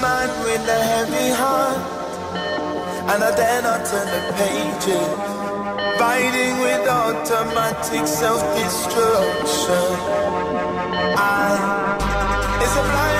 mind with a heavy heart. And I dare not turn the pages. Fighting with automatic self-destruction. I, it's a blind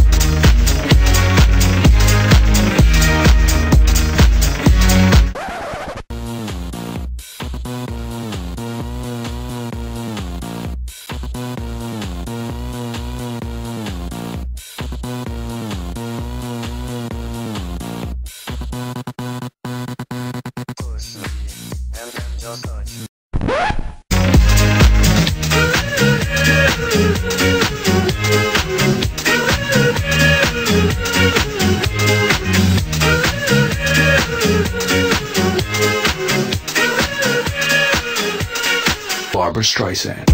Streisand.